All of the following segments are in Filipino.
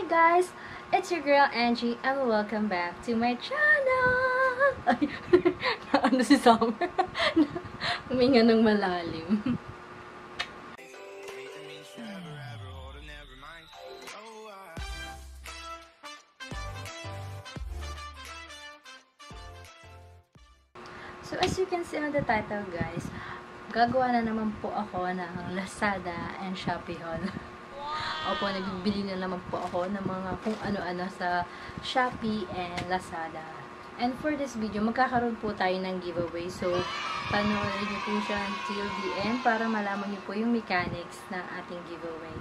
Hi guys! It's your girl Angie and welcome back to my channel! Ay, ano si Summer? Huminga ng malalim. So as you can see on the title guys, gagawa na naman po ako ng Lazada and Shopee haul. Opo, nagbibili na naman po ako ng mga kung ano-ano sa Shopee and Lazada. And for this video, magkakaroon po tayo ng giveaway. So, panoorin niyo po siya until the end para malaman niyo po yung mechanics ng ating giveaway.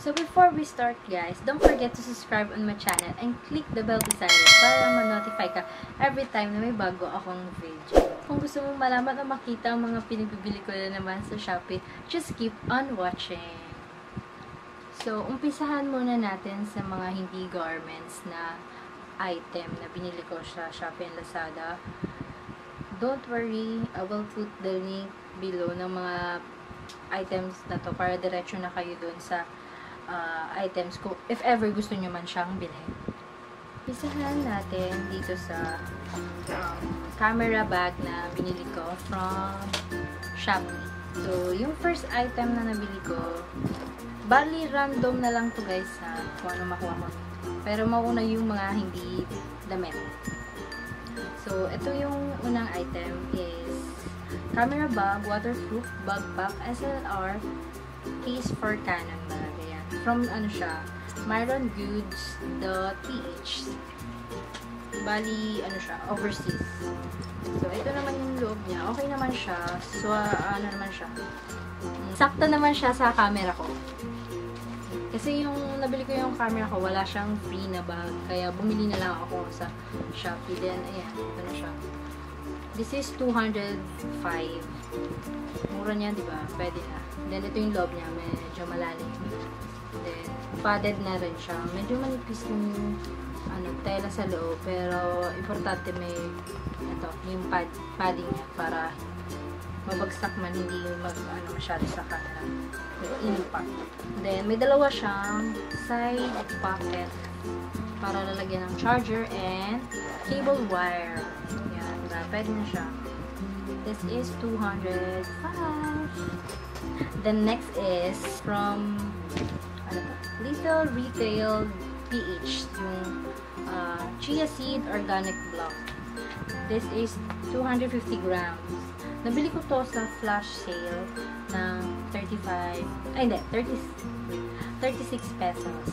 So, before we start guys, don't forget to subscribe on my channel and click the bell beside it para ma-notify ka every time na may bago akong video. Kung gusto mong malaman o makita ang mga pinagbibili ko na naman sa Shopee, just keep on watching. So, umpisahan muna natin sa mga hindi garments na item na binili ko sa Shopee and Lazada. Don't worry, I will put the link below ng mga items na to para diretso na kayo dun sa uh, items ko if ever gusto nyo man siyang bilhin. Umpisahan natin dito sa um, camera bag na binili ko from Shopee. So, yung first item na nabili ko, bali random na lang to guys ha, kung ano makuha ko. Pero mauna yung mga hindi damit. So, ito yung unang item is camera bag, waterproof, backpack, SLR, case for Canon bag. Ayan. From ano siya, myroнгoods.ph Bali, ano siya, overseas. So, ito naman yung loob niya. Okay naman siya. So, ano naman siya. Sakto naman siya sa camera ko. Kasi yung nabili ko yung camera ko, wala siyang free na bag. Kaya bumili na lang ako sa Shopee. Then, ayan, ito na siya. This is 205. Mura niya, di ba? Pwede na. Then, ito yung loob niya. Medyo malalim. Then, padded na rin siya. Medyo manipis yung ano, tela sa loob. Pero, importante may ito, yung pad, padding niya para mabagsak man, hindi mag, ano, masyado sa camera. May impact. Then, may dalawa siyang side pocket para lalagyan ng charger and cable wire. Yan, diba? Pwede na siya. This is 205. The next is from ano? Little Retail PH. Yung uh, chia seed organic block. This is 250 grams. Nabili ko to sa flash sale ng 35, ay hindi, 30, 36 pesos.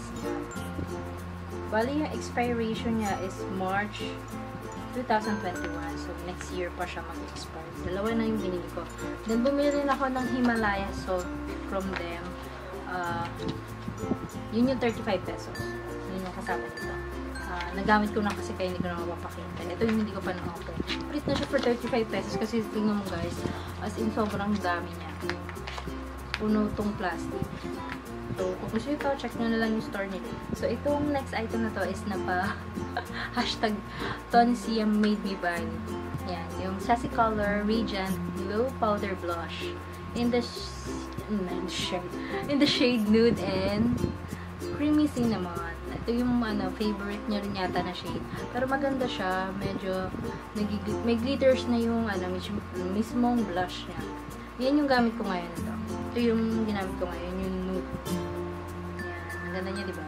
Bali, yung expiration niya is March 2021. So, next year pa siya mag-expire. Dalawa na yung binili ko. Then, bumili rin ako ng Himalaya salt from them. Uh, yun yung 35 pesos. Kasama nito. Uh, nagamit ko na kasi kaya hindi ko na mapapakita. Ito yung hindi ko pa na-open. Ulit na siya for 35 pesos kasi tingnan mo guys, as in sobrang dami niya. Puno tong plastic. So, kung gusto ito, check nyo na lang yung store nila. So, itong next item na to is napa hashtag Tonsium made me buy. Yan, yung Sassy Color Radiant Glow Powder Blush in the, in the shade nude and creamy cinnamon. Ito yung ano, favorite niya rin yata na shade. Pero maganda siya. Medyo may glitters na yung ano, mismong blush niya. Yan yung gamit ko ngayon ito. Ito yung ginamit ko ngayon, yung nude. Yan. Ang ganda niya, di ba?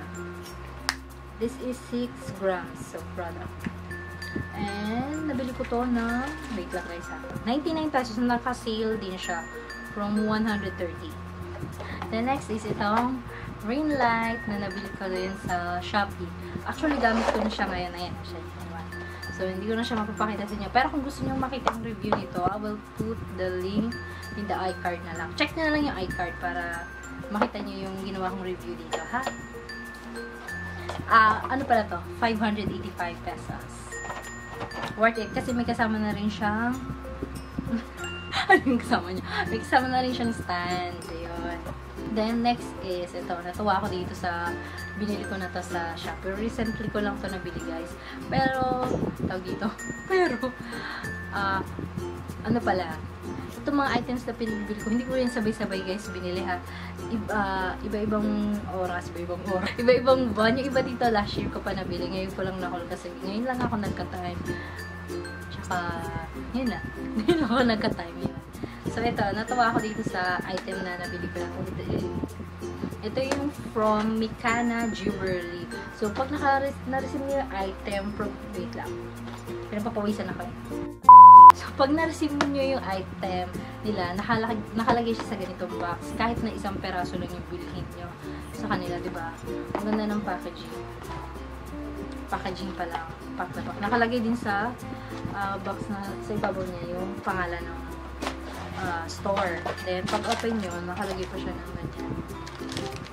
This is 6 grams of product. And, nabili ko to na, wait lang guys ha. 99 pesos. Naka-sale din siya from 130. The next is itong ring light na nabili ko rin sa Shopee. Actually, gamit ko na siya ngayon. Ayan, siya. So, hindi ko na siya mapapakita sa inyo. Pero kung gusto niyo makita ang review nito, I will put the link in the iCard na lang. Check na lang yung iCard para makita niyo yung ginawa kong review dito, ha? Ah, uh, ano pala to? 585 pesos. Worth it. Kasi may kasama na rin siyang ano yung kasama niya? May kasama na rin siyang stand. Ayun. Then, next is, ito, natuwa ako dito sa, binili ko na to sa Shopee. Recently ko lang to nabili, guys. Pero, tawag dito, pero, ah, uh, ano pala, itong mga items na pinibili ko, hindi ko rin sabay-sabay guys binili ha. Iba, iba-ibang oras, iba-ibang oras, iba-ibang buwan. Yung iba dito last year ko pa nabili, ngayon ko lang nakol kasi ngayon lang ako nagka-time. Tsaka, yun na. Ngayon ako nagka-time yun. So, ito, natuwa ako dito sa item na nabili ko lang. Ito yung from Mikana Jewelry. So, pag naka-receive niyo yung item, wait lang. Pinapapawisan ako eh. So, pag na-receive nyo yung item nila, nakalagay, nakalagay siya sa ganitong box. Kahit na isang peraso lang yung bilhin nyo sa kanila, di ba? Ang ganda ng packaging. Packaging pa lang. Pack na pack. Nakalagay din sa uh, box na sa ibabaw niya yung pangalan ng uh, store. Then, pag open nyo, nakalagay pa siya ng ganyan.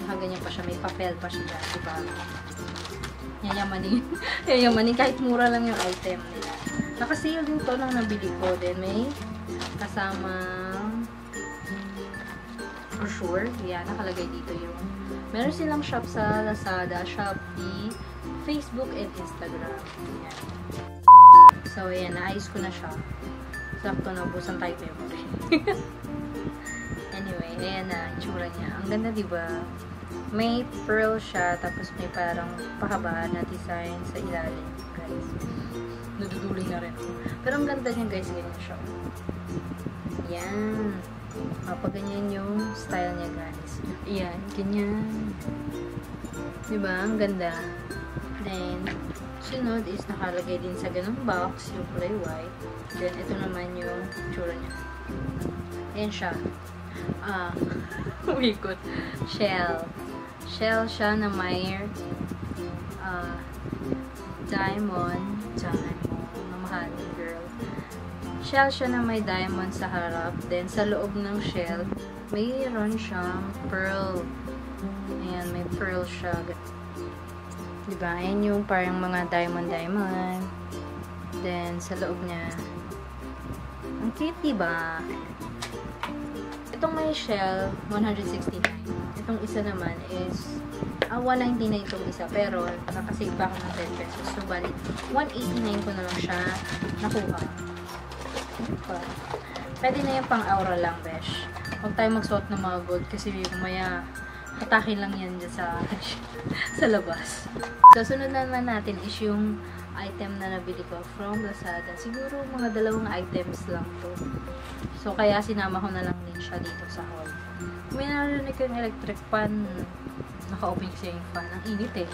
Nakaganyan pa siya. May papel pa siya dyan, di ba? Yayamanin. Yayamanin. Kahit mura lang yung item nila. Naka-sale din to nang nabili ko. Then may kasama brochure. Yan, nakalagay dito yung meron silang shop sa Lazada, Shopee, Facebook, and Instagram. Yan. So, ayan, naayos ko na siya. Sakto na ubusan tayo memory. anyway, ayan na, itsura niya. Ang ganda, diba? May pearl siya, tapos may parang pahaba na design sa ilalim, guys naduduloy na rin. Pero ang ganda niya guys, ganyan siya. Yan. Kapag ganyan yung style niya guys. Yan, ganyan. Diba? Ang ganda. Then, sunod is nakalagay din sa ganung box, yung kulay white. Then, ito naman yung tsura niya. Ayan siya. Ah, umikot. Shell. Shell siya na may uh, diamond. Diamond honey girl. Shell siya na may diamond sa harap. Then, sa loob ng shell, mayroon siyang pearl. Ayan, may pearl siya. Diba? Ayan yung parang mga diamond-diamond. Then, sa loob niya. Ang cute, diba? Itong may shell, 169. Itong isa naman is Ah, 199 itong isa. Pero, nakasave pa ako ng 10 pesos. So, bali, 189 ko na lang siya nakuha. Diba? Pwede na yung pang-aura lang, besh. Huwag tayo magsuot ng mga gold kasi maya hatakin lang yan dyan sa, sa labas. So, sunod naman natin is yung item na nabili ko from Lazada. Siguro mga dalawang items lang to. So, kaya sinama ko na lang din siya dito sa haul. May narinig ko yung electric pan naka-open kasi yung fan. Ang init eh.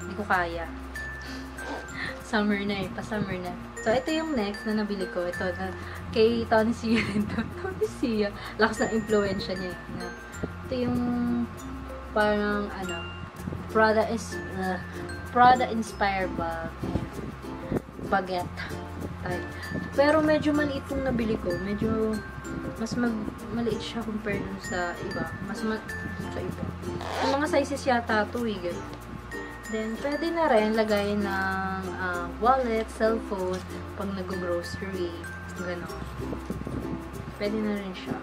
Hindi ko kaya. Summer na eh. Pa-summer na. So, ito yung next na nabili ko. Ito na kay Tony Sia. Tony Sia. Lakas ng influensya niya. Eh. Ito yung parang ano Prada is uh, Prada inspired bag. Baguette type. Pero medyo maliit yung nabili ko. Medyo mas mag, maliit siya compared sa iba. Mas ma, sa iba. Yung mga sizes yata ito eh. Then, pwede na rin lagay ng uh, wallet, cellphone, pag nag-grocery. Ganon. Pwede na rin siya.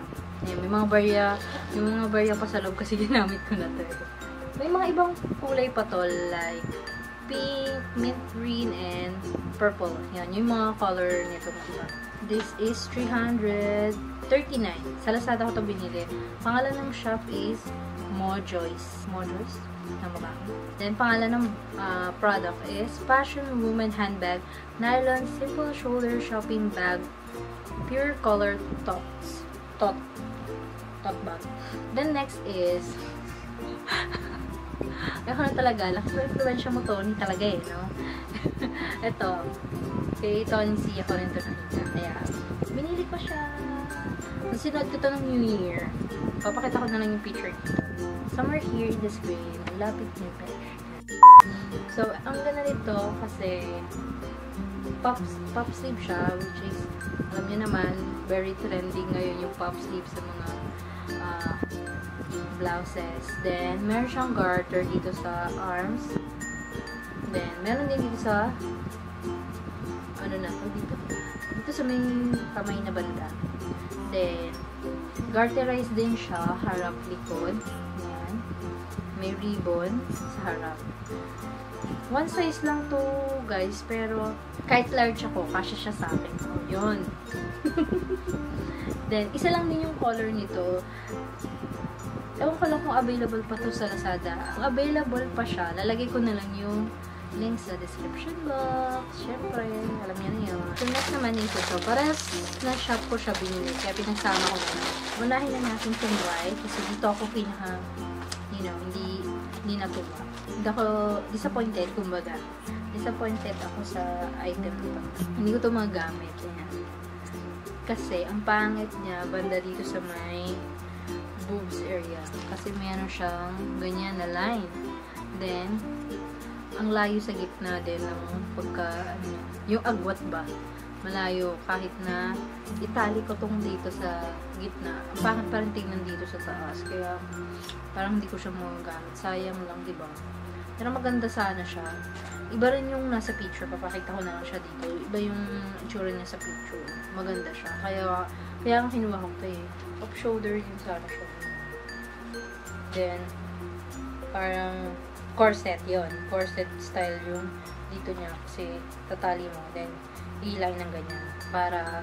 Ayan, may mga barya, yung mga barya pa sa loob kasi ginamit ko na to. May mga ibang kulay pa to, like pink, mint green, and purple. Yan, yung mga color nito. This is 339. Sa Lazada ko to binili. Pangalan ng shop is Mojoyce. Mojoyce? Tama ba? Then, pangalan ng uh, product is Fashion Woman Handbag Nylon Simple Shoulder Shopping Bag Pure Color Tots. Tot. Tot bag. Then, next is Ako na talaga, lakas na influensya mo, Tony, talaga eh, no? Ito, kay Tony C, ako rin ito nakita. Kaya, binili ko siya. Nasinod ko to ng New Year. Papakita ko na lang yung picture dito. Somewhere here in the screen, lapit ni Pesh. So, ang ganda nito kasi pop, pop sleeve siya, which is, alam niyo naman, very trending ngayon yung pop sleeve sa mga uh, blouses. Then, meron siyang garter dito sa arms. Then, meron din dito sa ano na to dito. Dito sa may kamay na banda. Then, garterized din siya, harap likod. Ayan. May ribbon sa harap. One size lang to, guys. Pero, kahit large ako, kasya siya sa akin. Oh, yun. Then, isa lang din yung color nito. Ewan ko lang kung available pa to sa Lazada. Kung available pa siya, lalagay ko na lang yung link sa description box. Siyempre, alam niya na yun. So, next naman is ito. Parehas na shop ko siya binili. Kaya pinagsama ko na. Unahin na natin itong white. Kasi dito ako pinaka, you know, hindi, hindi natuwa. Hindi ako disappointed, kumbaga. Disappointed ako sa item nito. Hindi ko ito magamit. Yan. Kasi, ang pangit niya, banda dito sa may boobs area. Kasi meron siyang ganyan na line. Then, ang layo sa gitna din ng pagka, ano, yung agwat ba, malayo kahit na itali ko tong dito sa gitna. Ang pangit pa rin tingnan dito sa taas. Kaya, parang hindi ko siya magagamit. Sayang lang, di ba? Pero maganda sana siya. Iba rin yung nasa picture. Papakita ko na lang siya dito. Iba yung itsura niya sa picture. Maganda siya. Kaya, kaya ang kinuha ko ito eh. Off shoulder yung sana siya. Then, parang corset yon Corset style yung dito niya. Kasi tatali mo. Then, ilay ng ganyan. Para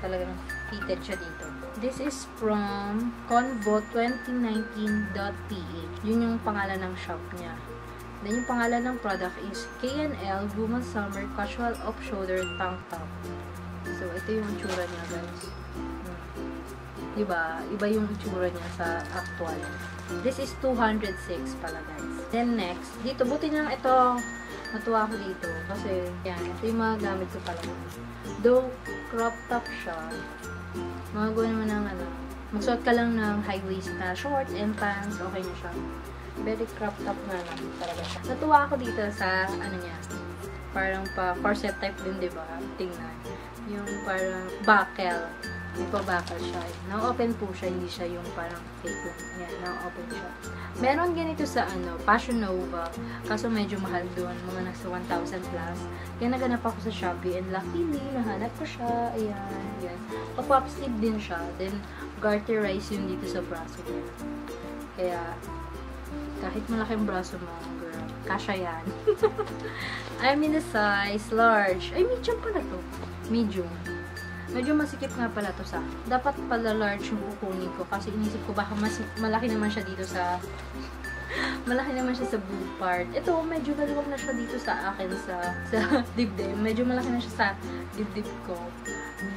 talagang fitted siya dito. This is from convo2019.ph. Yun yung pangalan ng shop niya. Then, yung pangalan ng product is K&L Woman Summer Casual Off-Shoulder Tank Top. So, ito yung itsura niya, guys. Diba? Iba yung itsura niya sa actual. This is 206 pala, guys. Then, next. Dito, buti na ito. Natuwa ako dito. Kasi, yan. Ito yung mga gamit ko pala. Though, crop top siya. Mga gawa naman ng ano. Magsuot ka lang ng high waist na short and pants. Okay na siya very crop top na lang talaga siya. Natuwa ako dito sa, ano niya, parang pa corset type din, di ba? Tingnan. Yung parang buckle. May pa buckle siya. Na-open po siya, hindi siya yung parang fake lang. Ayan, na-open siya. Meron ganito sa, ano, Passion Nova. Kaso medyo mahal doon. Mga nasa 1,000 plus. Kaya naganap ako sa Shopee and luckily, nahanap ko siya. Ayan, yan. Pa-pop sleeve din siya. Then, garterize yun dito sa braso. Kaya, kahit malaking braso mo, girl, kasha yan. I'm in the size large. Ay, medium pala to. Medium. Medyo masikip nga pala to sa Dapat pala large yung kukunin ko kasi inisip ko baka mas malaki naman siya dito sa malaki naman siya sa boob part. Ito, medyo maluwag na siya dito sa akin sa sa dibdib. Medyo malaki na siya sa dibdib ko.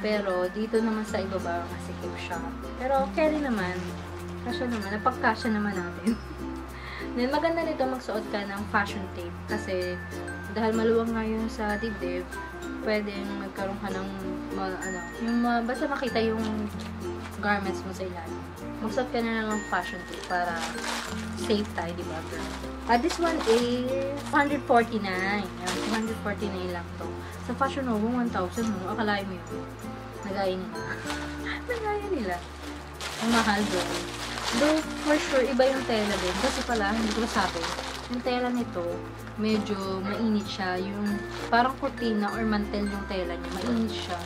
Pero dito naman sa ibaba, masikip siya. Pero carry naman. Kasya naman. Napagkasya naman natin. Then, maganda nito magsuot ka ng fashion tape. Kasi, dahil maluwag nga yun sa dibdib, pwedeng magkaroon ka ng, ma, ano, yung uh, basta makita yung garments mo sa ilalim. Magsuot ka na lang ng fashion tape para safe tayo, di ba, girl? Uh, this one is 149. Yan, 249 lang to. Sa Fashion Nova, 1,000 mo. Akalain mo yun. Nagaya nila. Nagaya nila. Ang mahal doon. Though, for sure, iba yung tela din. Kasi pala, hindi ko sabi, yung tela nito, medyo mainit siya. Yung parang kurtina or mantel yung tela niya. Mainit siya.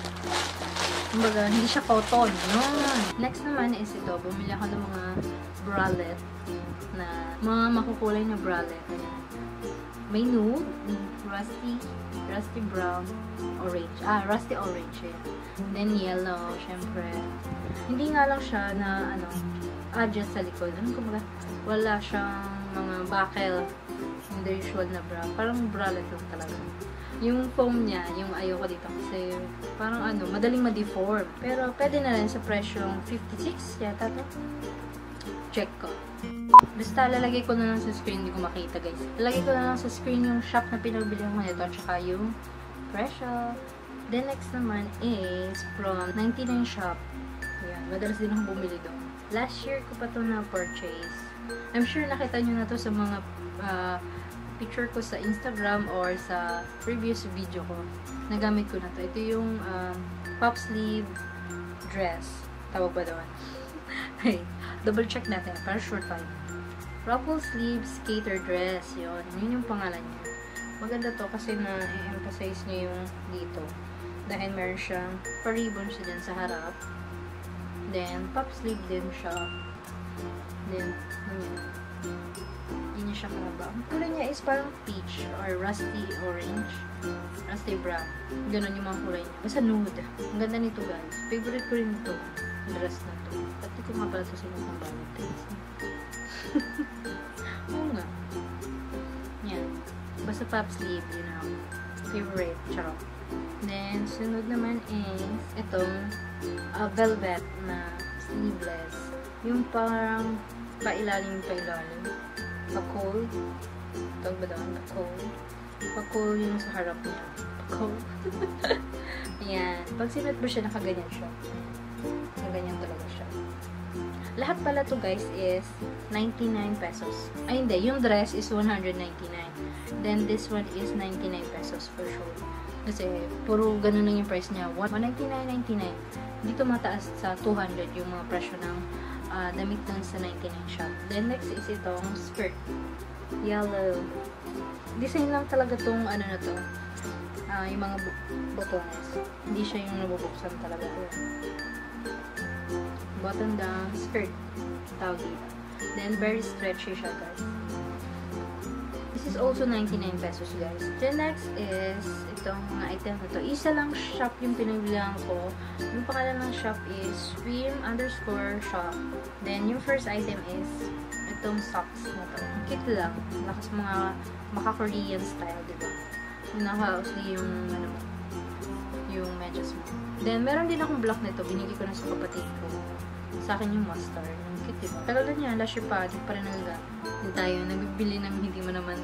Kumbaga, hindi siya cotton. Yun. Next naman is ito. Bumili ako ng mga bralette na mga makukulay na bralette. May nude, rusty, rusty brown, orange. Ah, rusty orange. Yan. Then yellow, syempre. Hindi nga lang siya na, ano, adjust sa likod. Ano kumbaga, wala siyang mga buckle in the usual na bra. Parang bralette lang talaga. Yung foam niya, yung ayoko dito kasi parang ano, madaling ma-deform. Pero pwede na rin sa presyong 56 yata to. Check ko. Basta lalagay ko na lang sa screen, hindi ko makita guys. Lalagay ko na lang sa screen yung shop na pinabili ko nito at saka yung presyo. The next naman is from 99 shop. Ayan, madalas din akong bumili doon. Last year ko pa to na-purchase. I'm sure nakita nyo na to sa mga uh, picture ko sa Instagram or sa previous video ko. Nagamit ko na to. Ito yung um, pop sleeve dress. Tawag ba doon? hey, double check natin para sure tayo. Ruffle sleeve skater dress. Yun. Yun yung pangalan niya. Maganda to kasi na-emphasize niya yung dito. Dahil meron siyang pa-ribbon siya dyan sa harap. Then, pop sleeve din siya. Then, yun. siya karaba. Ang kulay niya is parang peach or rusty orange. Rusty brown. Ganon yung mga kulay niya. Basta nude. Ang ganda nito guys. Favorite ko rin ito. Dress na to. Pati ko nga pala ito sila ng Valentine's. Oo nga. Yan. Basta pop sleeve, you know. Favorite. Charot. Then, sunod naman is itong uh, velvet na sleeveless. Yung parang pailalim pailalim. Pa-cold. Tawag ba doon? Pa-cold. Pa-cold yung sa harap niya. Pa-cold. Ayan. Pag sinuot mo siya, nakaganyan siya. Nakaganyan talaga siya. Lahat pala to guys is 99 pesos. Ay hindi, yung dress is 199. Then this one is 99 pesos for sure. Kasi puro ganun lang yung price niya. 199.99. Dito mataas sa 200 yung mga presyo ng uh, damit dun sa 99 shop. Then next is itong skirt. Yellow. Design lang talaga tong ano na to. Uh, yung mga bu botones. Hindi siya yung nabubuksan talaga. Button down skirt. Tawag dito. Then very stretchy siya guys. Is also 99 pesos guys. Then next is itong mga item na to. Isa lang shop yung pinaglihan ko. Yung pangalan ng shop is swim underscore shop. Then yung first item is itong socks na to. Cute lang. Lakas mga maka-Korean style, diba? Naka-usli yung ano yung medyas mo. Then meron din akong block nito. Binigay ko na sa kapatid ko. Sa akin yung mustard. Ang cute, diba? Tagal na niya. Last year pa. Rin nagagamit din tayo, nagbibili ng hindi mo naman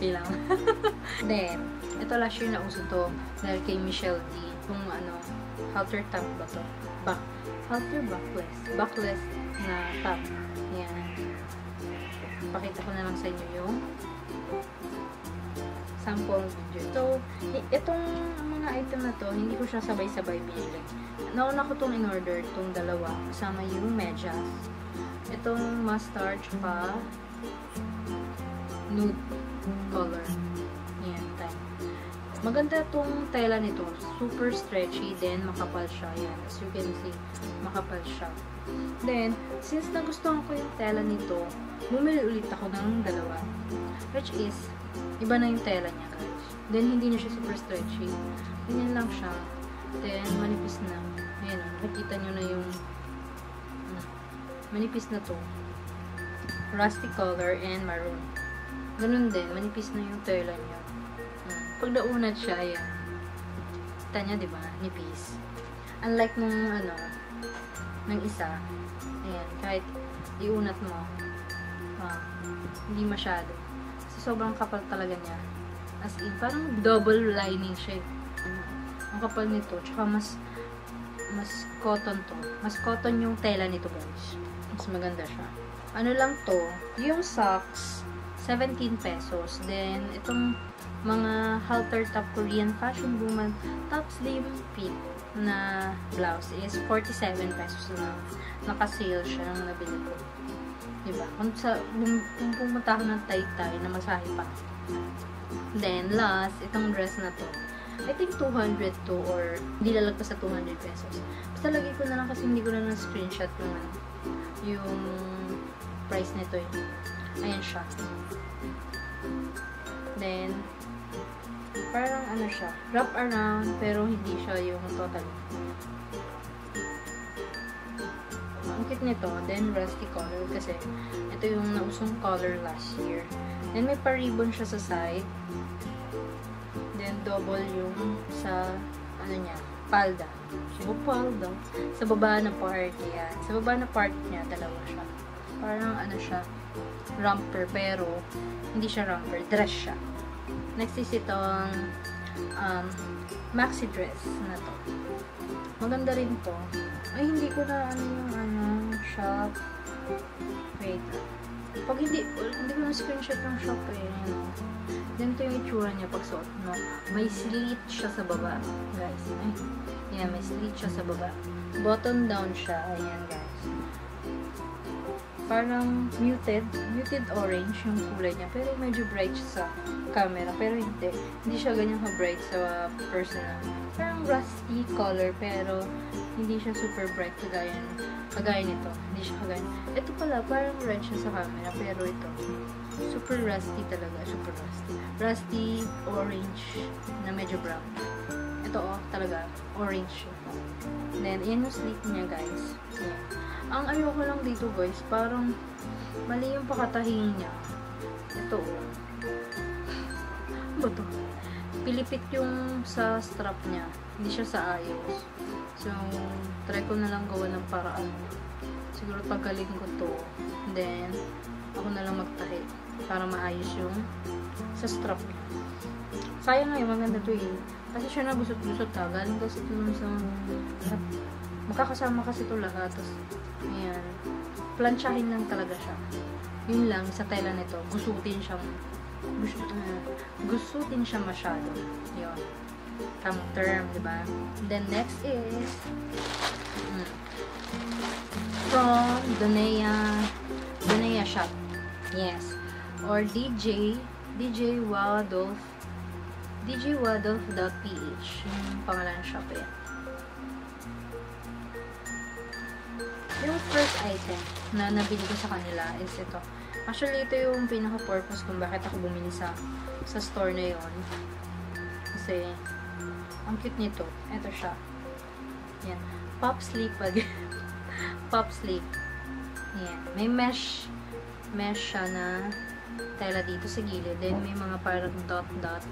kailangan. Then, ito last year na uso to, dahil kay Michelle D, kung ano, halter top ba to? Back, halter backless. Backless na top. Yan. Pakita ko na lang sa inyo yung sample video. So, itong mga item na to, hindi ko siya sabay-sabay binili. Nauna ko tong in-order, tong dalawa, kasama yung medyas. Itong mustard, tsaka nude color. Yan, time. Maganda tong tela nito. Super stretchy, then makapal siya. Yan, as you can see, makapal siya. Then, since nagustuhan ko yung tela nito, bumili ulit ako ng dalawa. Which is, iba na yung tela niya, guys. Then, hindi na siya super stretchy. Ganyan lang siya. Then, manipis na. Ayan, nakikita nyo na yung manipis na to. Rusty color and maroon. Ganun din, manipis na yung tela niya. Hmm. Pag naunat siya, ayan. Kita niya, di ba? Nipis. Unlike nung, ano, ng isa, ayan, kahit iunat mo, ah, hindi masyado. Kasi sobrang kapal talaga niya. As in, parang double lining siya. Hmm. Ang kapal nito, tsaka mas, mas cotton to. Mas cotton yung tela nito, guys. Mas maganda siya. Ano lang to, yung socks, 17 pesos. Then, itong mga halter top Korean fashion woman top slim fit na blouse is 47 pesos lang. Naka-sale siya nang nabili ko. Diba? Kung, sa, kung pumunta ako ng Taytay na masahe pa. Then, last, itong dress na to. I think 200 to or hindi lalagpas sa 200 pesos. Basta lagay ko na lang kasi hindi ko na na-screenshot yung ano, yung price nito eh. Ayan siya. Then, parang ano siya, wrap around, pero hindi siya yung total. Ang cute nito, then rusty color kasi ito yung nausong color last year. Then, may pa-ribbon siya sa side. Then, double yung sa, ano niya, palda. Siya palda. Sa baba na part, yan. Sa baba na part niya, dalawa siya. Parang ano siya, romper, pero hindi siya romper, dress siya. Next is itong um, maxi dress na to. Maganda rin to. Ay, hindi ko na ano yung ano, shop. Wait. Pag hindi, hindi ko na screenshot yung shop eh. Then, ito yung itsura niya pag suot mo. May slit siya sa baba, guys. Ay, may slit siya sa baba. Button down siya. Ayan, guys parang muted, muted orange yung kulay niya. Pero medyo bright sa camera. Pero hindi. Hindi siya ganyan ka-bright sa personal. Parang rusty color, pero hindi siya super bright kagaya, kagaya nito. Hindi siya kagaya. Ito pala, parang red siya sa camera. Pero ito, super rusty talaga. Super rusty. Rusty, orange, na medyo brown. Ito oh, talaga, orange siya. Then, yan yung sleek niya, guys. Yan. Ang ayoko lang dito, guys, parang mali yung pakatahin niya. Ito. Ano to? Pilipit yung sa strap niya. Hindi siya sa ayos. So, try ko na lang gawa ng paraan. Siguro pagaling ko to. Then, ako na lang magtahi para maayos yung sa strap niya. Sayang nga yung maganda to eh. Kasi siya na busot-busot ha. Galing kasi ito sa lahat. Magkakasama kasi ito lahat. Tapos, ayan. Plansyahin lang talaga siya. Yun lang, sa tela nito, gusutin siyang gusto, uh, gusutin siya masyado. Yun. Come term, di ba? Then, next is hmm, from Donea Donea Shop. Yes. Or DJ DJ Wadolf DJ Wadolf.ph yung pangalan ng shop yan. Yung first item na nabili ko sa kanila is ito. Actually, ito yung pinaka-purpose kung bakit ako bumili sa sa store na yon. Kasi, ang cute nito. Ito siya. Yan. Pop sleep pag Pop sleep. Yan. May mesh mesh siya na tela dito sa gilid. Then, may mga parang dot-dot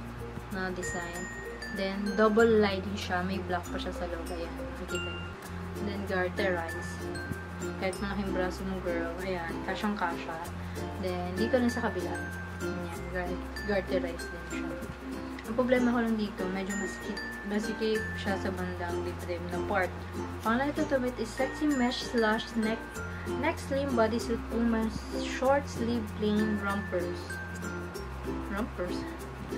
na design. Then, double lining siya. May black pa siya sa loob. Ayan. Nakikita niyo. Then, garterize. Kahit malaking braso mo, girl. Ayan. Kasyang-kasya. Then, dito na sa kabila. Ayan. Garterize din siya. Ang problema ko lang dito, medyo masikip, masikip siya sa bandang dibdib na part. Ang like to is sexy mesh slash neck neck slim bodysuit woman's short sleeve plain rompers. Rompers?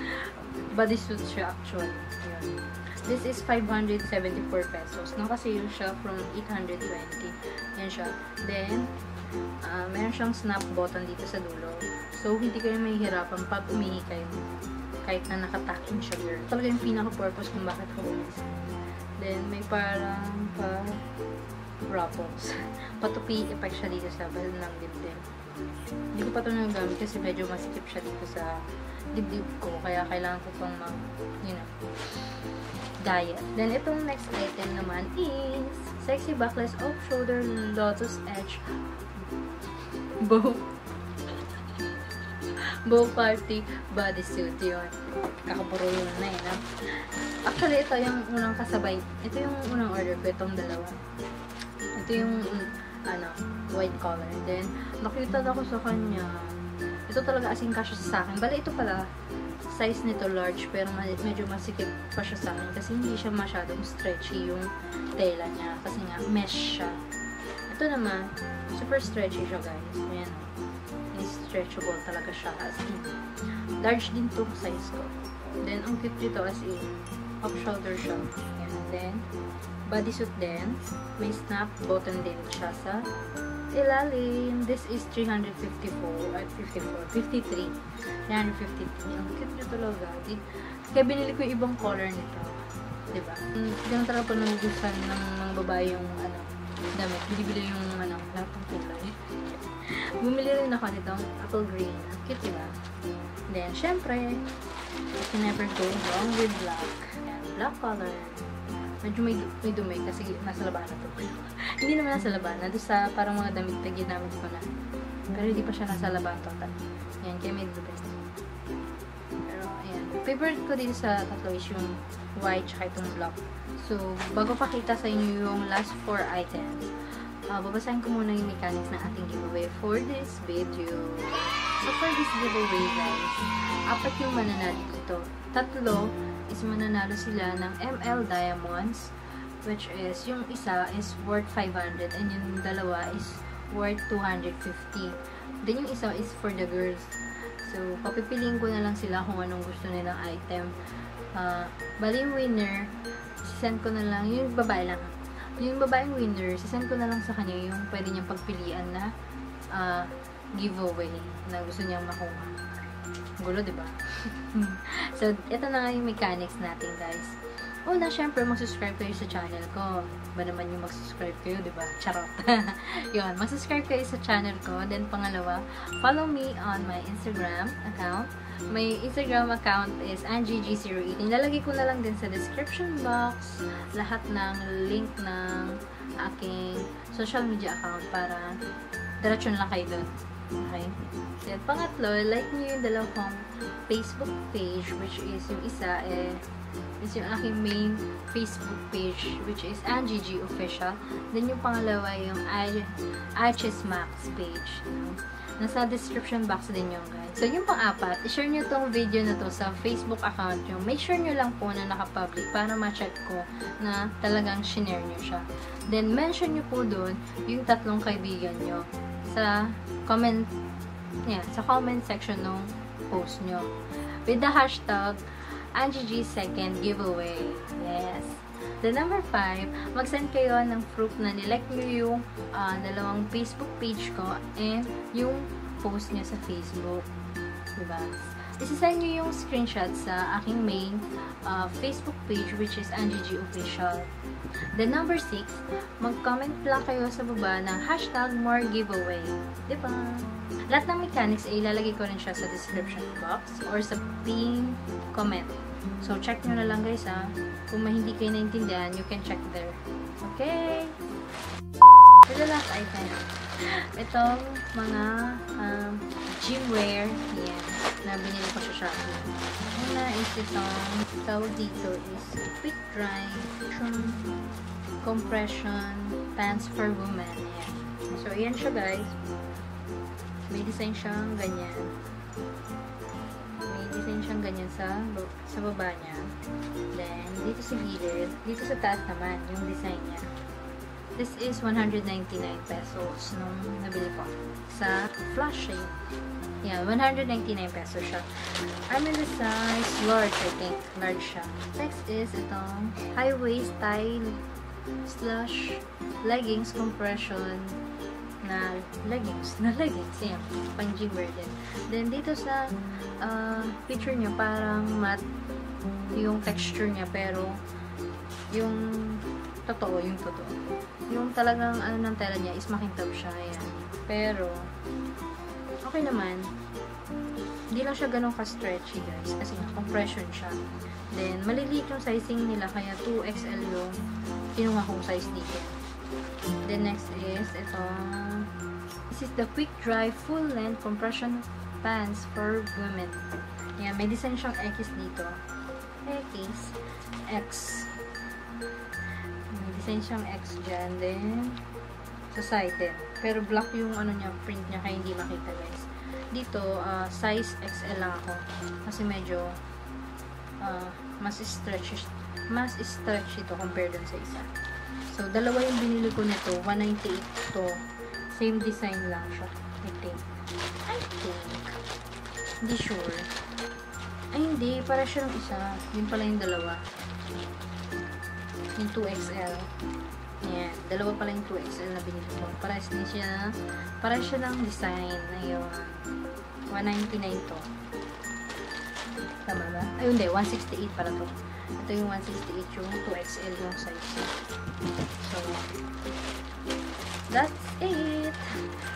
bodysuit siya actually. Ayan. This is 574 pesos. Yun siya from 820. Yan siya. Then, uh, meron siyang snap button dito sa dulo. So, hindi kayo mahihirapan pag umihi kayo. Kahit na nakatakin siya. Talaga yung pinaka-purpose kung bakit umis. Then, may parang pa ruffles. Patupi effect siya dito sa bahal ng dibdib. Hindi ko pa ito nagagamit kasi medyo masikip siya dito sa dibdib ko. Kaya kailangan ko pang mag, you know, diet. Then, itong next item naman is Sexy Backless Off-Shoulder Lotus Edge Bow Bow Party Bodysuit. Yun. Kakapuro yun na yun. Ah. Actually, ito yung unang kasabay. Ito yung unang order ko. Itong dalawa. Ito yung ano, white color. Then, nakita na ko sa kanya. Ito talaga asing kasya sa akin. Bale, ito pala, size nito large pero medyo masikip pa siya sa akin kasi hindi siya masyadong stretchy yung tela niya kasi nga mesh siya. Ito naman, super stretchy siya guys. Ayan. Stretchable talaga siya as in. Large din to size ko. Then, ang cute dito as in, off shoulder siya. Ayan. Then, bodysuit din. May snap button din siya sa ilalim. This is 354 at 54. 53. 353. Ang cute nyo talaga. Kaya binili ko yung ibang color nito. Diba? Ganun talaga po nagugustuhan ng mga babae yung ano, damit. Bili-bili yung ano, lahat ng kulay. Bumili rin ako nitong apple green. Ang cute diba? Then, syempre, you can never go wrong with black. Black color. Medyo may, may dumi kasi nasa labanan to. hindi naman nasa labanan. Doon sa parang mga damit na ginamit ko na. Pero hindi pa siya nasa labanan total. Yan, kaya may dumi. Pero, ayan. Favorite ko din sa tatlo is yung white tsaka itong black. So, bago pakita sa inyo yung last four items, uh, babasahin ko muna yung mechanics ng ating giveaway for this video. So, for this giveaway, guys, apat yung mananalo dito. Tatlo is mananalo sila ng ML Diamonds, which is, yung isa is worth 500 and yung dalawa is worth 250. Then, yung isa is for the girls. So, papipiliin ko na lang sila kung anong gusto nilang item. Uh, bali yung winner, send ko na lang, yung babae lang. Yung babaeng winner, send ko na lang sa kanya yung pwede niyang pagpilian na uh, giveaway na gusto niyang makuha. Gulo, di ba? so, ito na nga yung mechanics natin, guys. Una, syempre, mag-subscribe kayo sa channel ko. Ba naman yung mag-subscribe kayo, di ba? Charot. Yun, mag-subscribe kayo sa channel ko. Then, pangalawa, follow me on my Instagram account. My Instagram account is anggg018. Lalagay ko na lang din sa description box lahat ng link ng aking social media account para diretso lang kayo doon. Okay? Then, pangatlo, like nyo yung dalawang Facebook page, which is yung isa, eh, is yung aking main Facebook page, which is Angie Official. Then, yung pangalawa, yung Arches Max page. Nasa description box din yung guys. So, yung pang-apat, i-share nyo tong video na to sa Facebook account nyo. Make sure nyo lang po na naka-public para ma-check ko na talagang shinare nyo siya. Then, mention nyo po dun yung tatlong kaibigan nyo sa comment, yeah, sa comment section ng post nyo. With the hashtag AngieG second giveaway. Yes. The number 5, mag-send kayo ng proof na nilike nyo yung uh, dalawang Facebook page ko and yung post nyo sa Facebook. Diba? Isasend nyo yung screenshot sa aking main uh, Facebook page which is AngieG Official. The number 6, mag-comment lang kayo sa baba ng hashtag more giveaway. Diba? Lahat ng mechanics ay ilalagay ko rin siya sa description box or sa pin comment. So, check nyo na lang guys ha. Kung hindi kayo naintindihan, you can check there. Okay? For the last item, itong mga um, gymwear, yan, na binili ko sa Shopee. Una is itong tawag dito is quick dry compression pants for women. Yan. So, ayan siya guys. May design siyang ganyan design siyang ganyan sa, sa baba niya. Then, dito sa gilid, dito sa taas naman, yung design niya. This is 199 pesos nung nabili ko. Sa flush shade. Yeah, 199 pesos siya. I'm in the size large, I think. Large siya. Next is itong high-waist style slash leggings compression na leggings. Na leggings, yan. Pang wear din. Then, dito sa uh, picture niya, parang matte yung texture niya, pero yung totoo, yung totoo. Yung talagang, ano ng tela niya is makintab siya, yan. Pero, okay naman. Hindi lang siya ganun ka-stretchy, guys. Kasi compression siya. Then, maliliit yung sizing nila, kaya 2XL yung kinuha kong size dito. Then, next is, ito, this is the quick dry full length compression pants for women. Yan, may design siyang X dito. X. X. Design siyang X dyan. Then, sa side din. Pero black yung ano niya, print niya, kaya hindi makita guys. Dito, uh, size XL lang ako. Kasi medyo uh, mas stretch mas stretch ito compared sa isa. So, dalawa yung binili ko nito. 198 to. Same design lang siya. I think. I think. Hindi sure. Ay, hindi. Para siya ng isa. Yun pala yung dalawa. Yung 2XL. Ayan. Dalawa pala yung 2XL na binili ko. Para din siya para siya ng design. Ayun. 199 to. Tama ba? Ay, hindi. 168 para to. Ito yung 168 yung 2XL yung size. So, that's it.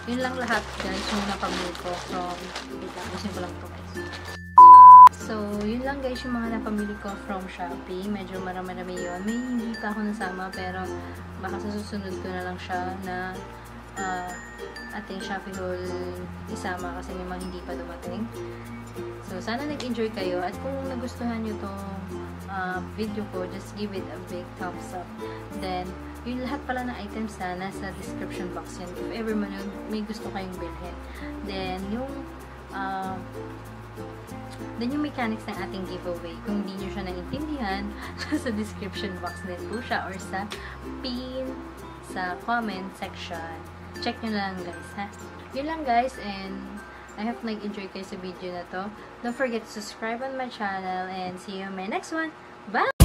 Yun lang lahat guys yung napamili ko from, lang, usin ko lang ito guys. So, yun lang guys yung mga napamili ko from Shopee. Medyo marami-rami yun. May hindi pa ako nasama pero baka sa susunod ko na lang siya na uh, ating Shopee haul isama kasi may mga hindi pa dumating. So, sana nag-enjoy kayo at kung nagustuhan nyo tong uh, video ko, just give it a big thumbs up. Then, yung lahat pala ng items na nasa description box yan. If ever man may gusto kayong bilhin. Then, yung uh, then yung mechanics ng ating giveaway, kung hindi nyo siya naintindihan, sa description box din po siya or sa pin sa comment section. Check nyo lang guys, ha? Yun lang guys, and I hope nag-enjoy kayo sa video na to. Don't forget to subscribe on my channel and see you in my next one. Bye!